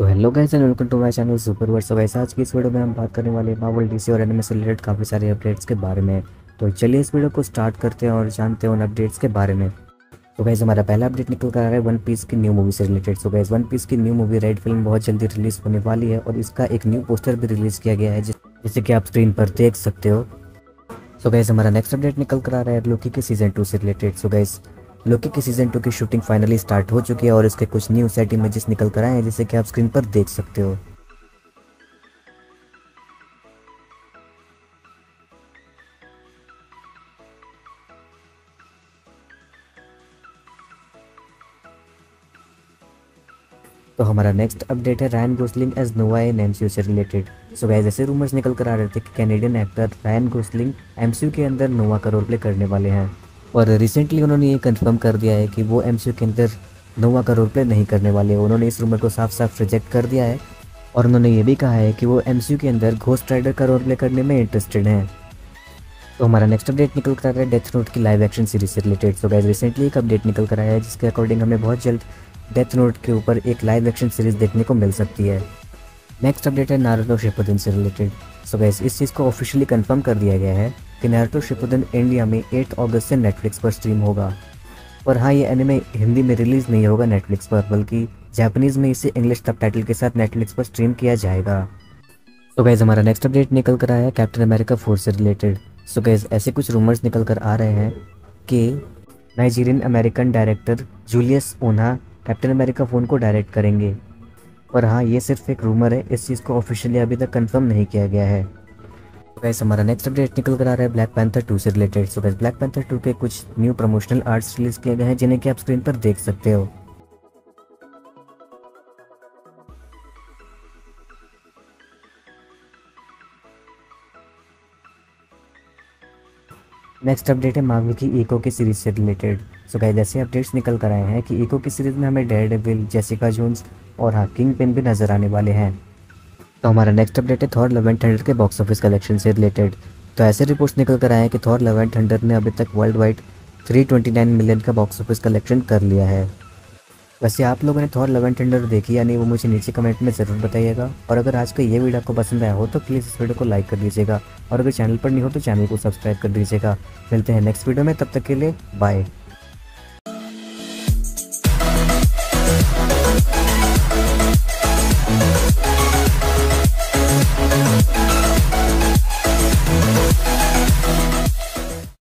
तो hello guys and welcome to my channel super so guys आज की इस वीडियो में हम बात करने वाले हैं मार्वल डीसी और एनिमे से रिलेटेड काफ़ी सारे अपडेट्स के बारे में। तो चलिए इस वीडियो को स्टार्ट करते हैं और जानते हैं उन अपडेट्स के बारे में। तो गाइस हमारा पहला अपडेट निकल कर आ रहा है वन पीस की न्यू मूवी से related so guys One Piece की न्यू मूवी रेड फ़िल्म बहुत जल्दी रिलीज़ होने वाली है और इसका एक न्यू पोस्टर भी रिलीज़ किया गया है, जिसे कि आप स्क्रीन पर देख सकते हो। सो गाइस हमारा नेक्स्ट अपडेट निकल कर आ रहा है लोकी के सीज़न टू से रिलेटेड सो गाइस लोकी की सीज़न टू की शूटिंग फाइनली स्टार्ट हो चुकी है और इसके कुछ न्यू सेट इमेजेस निकल कर आए हैं, जिसे कि आप स्क्रीन पर देख सकते हो। तो हमारा नेक्स्ट अपडेट है Ryan Gosling as Nova in MCU से रिलेटेड सो गैस ऐसे रूमर्स निकल कर आ रहे थे कि Canadian actor Ryan Gosling MCU के अंदर नोवा का रोल प्ले करने वाले हैं। और रिसेंटली उन्होंने ये कंफर्म कर दिया है कि वो एमसीयू के अंदर नोवा का रोल प्ले नहीं करने वाले उन्होंने इस रूमर को साफ़ साफ़ रिजेक्ट कर दिया है और उन्होंने ये भी कहा है कि वो एमसीयू के अंदर घोस्ट राइडर का रोल प्ले करने में इंटरेस्टेड हैं। तो हमारा नेक्स्ट अपडेट निकल कर रहा है डेथ नोट की लाइव एक्शन सीरीज़ से रिलेटेड सो गैस रिसेंटली एक अपडेट निकल कर आया है जिसके अकॉर्डिंग हमें बहुत जल्द डेथ नोट के ऊपर एक लाइव एक्शन सीरीज़ देखने को मिल सकती है। नेक्स्ट अपडेट है नारुतो शिपुदिन से रिलेटेड सो गैस इस चीज़ को ऑफिशियली कंफर्म कर दिया गया है। कि नारुतो शिपुदिन इंडिया में 8 अगस्त से नेटफ्लिक्स पर स्ट्रीम होगा। और हाँ ये एनिमे हिंदी में रिलीज़ नहीं होगा नेटफ्लिक्स पर, बल्कि जापानीज़ में इसे इंग्लिश सब टाइटल के साथ नेटफ्लिक्स पर स्ट्रीम किया जाएगा। तो गैज़ हमारा नेक्स्ट अपडेट निकल कर आया कैप्टन अमेरिका फोर से रिलेटेड सो गैज़ ऐसे कुछ रूमर्स निकल कर आ रहे हैं कि Nigerian American director Julius Onah Captain America four को डायरेक्ट करेंगे। पर हाँ ये सिर्फ़ एक रूमर है, इस चीज़ को ऑफिशियली अभी तक कंफर्म नहीं किया गया है। गैस हमारा नेक्स्ट अपडेट निकल कर आ रहा है ब्लैक पैंथर टू से related so guys Black Panther two के कुछ न्यू प्रमोशनल आर्ट्स रिलीज़ किए गए हैं, जिन्हें कि आप स्क्रीन पर देख सकते हो। नेक्स्ट अपडेट है मार्वल की इको की सीरीज़ से रिलेटेड सो गाइस जैसे अपडेट्स निकल कर आए हैं कि इको की सीरीज़ में हमें डेयर डेविल जेसिका जोन्स और हाँ किंग पेन भी नज़र आने वाले हैं। तो हमारा नेक्स्ट अपडेट है थॉर लव एंड थंडर के बॉक्स ऑफ़िस कलेक्शन से रिलेटेड तो ऐसे रिपोर्ट्स निकल कर आए हैं कि थॉर लव एंड थंडर ने अभी तक वर्ल्ड वाइड 329 मिलियन का बॉक्स ऑफ़िस कलेक्शन कर लिया है। वैसे आप लोगों ने थॉर लव एंड थंडर देखी या नहीं, वो मुझे नीचे कमेंट में ज़रूर बताइएगा। और अगर आज का ये वीडियो आपको पसंद आया हो तो प्लीज़ इस वीडियो को लाइक कर दीजिएगा। और अगर चैनल पर नहीं हो तो चैनल को सब्सक्राइब कर दीजिएगा। मिलते हैं नेक्स्ट वीडियो में, तब तक के लिए बाय